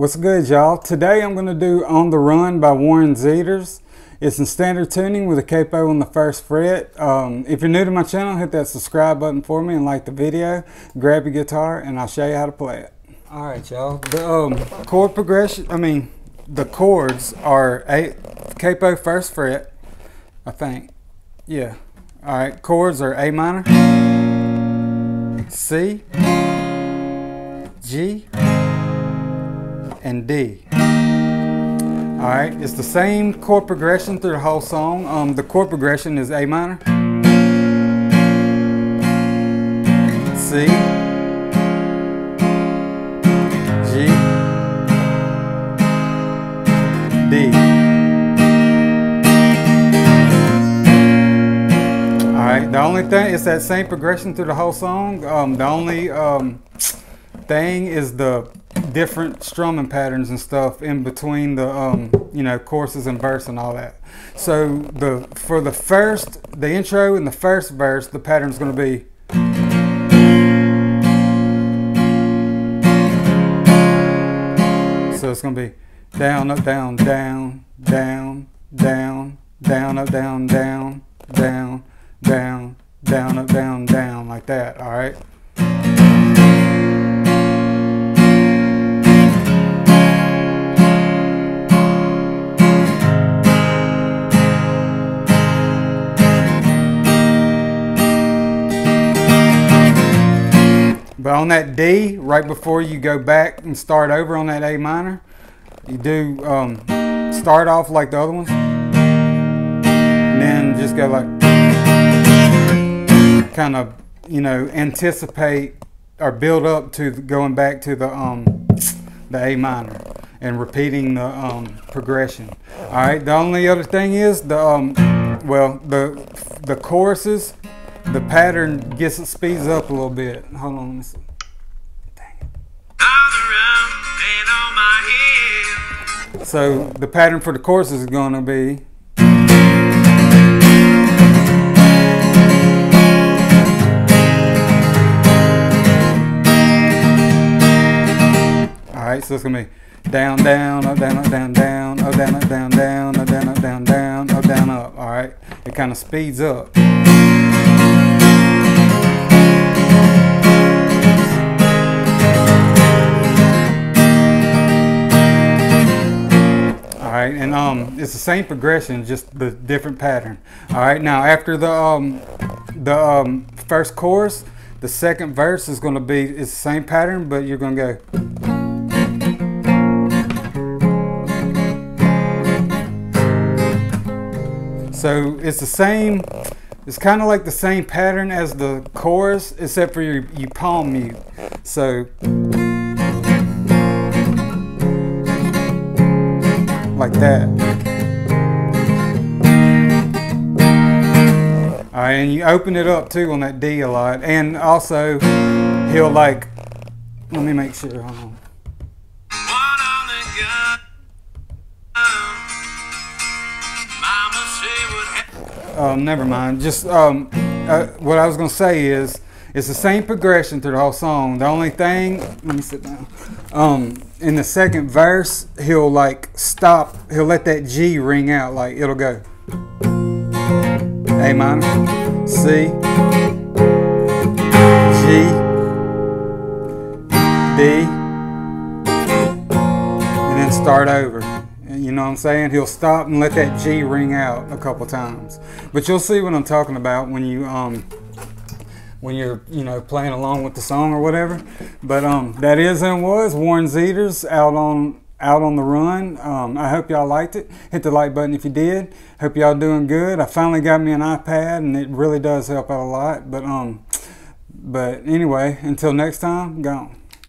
What's good, y'all? Today I'm going to do On the Run by Warren Zeiders. It's in standard tuning with a capo on the first fret. Um, if you're new to my channel, hit that subscribe button for me and like the video. Grab your guitar and I'll show you how to play it. All right, y'all. The um, chord progression, I mean, the chords are a capo first fret, I think. Yeah. All right, chords are A minor, C, G, and D. All right, it's the same chord progression through the whole song. Um, the chord progression is A minor, C, G, D. All right, the only thing, it's that same progression through the whole song. Um, the only um, thing is the different strumming patterns and stuff in between the um, you know courses and verse and all that. So the for the first the intro and the first verse, the pattern is going to be. So it's going to be down up down down down down down up down down down down down up down down like that. All right. But on that D, right before you go back and start over on that A minor, you do um, start off like the other ones, and then just go like, kind of, you know, anticipate or build up to going back to the um, the A minor and repeating the um, progression. All right. The only other thing is the um, well the the choruses the pattern gets it speeds up a little bit. Hold on, let me see. So the pattern for the chorus is going to be. All right, so it's going to be down, down, up, down, up, down, down, up, down, up, down, down, up, down, up, down, down, up, down, up. All right, it kind of speeds up. Right, and um, it's the same progression, just the different pattern. All right, now after the um, the um, first chorus, the second verse is going to be it's the same pattern, but you're going to go. So it's the same. It's kind of like the same pattern as the chorus, except for your you palm mute. So. Like that. Right, and you open it up too on that D a lot. And also, he'll like, let me make sure, hold on. Um, never mind. Just um, uh, what I was gonna say is, it's the same progression through the whole song. The only thing, let me sit down. Um, in the second verse, he'll like stop. He'll let that G ring out. Like it'll go A minor, C, G, D, and then start over. You know what I'm saying? He'll stop and let that G ring out a couple times. But you'll see what I'm talking about when you um when you're you know playing along with the song or whatever. But um, that is and was Warren Zeiders out on out on the run. Um, I hope y'all liked it. Hit the like button if you did. Hope y'all doing good. I finally got me an iPad and it really does help out a lot. But um, but anyway, until next time, gone.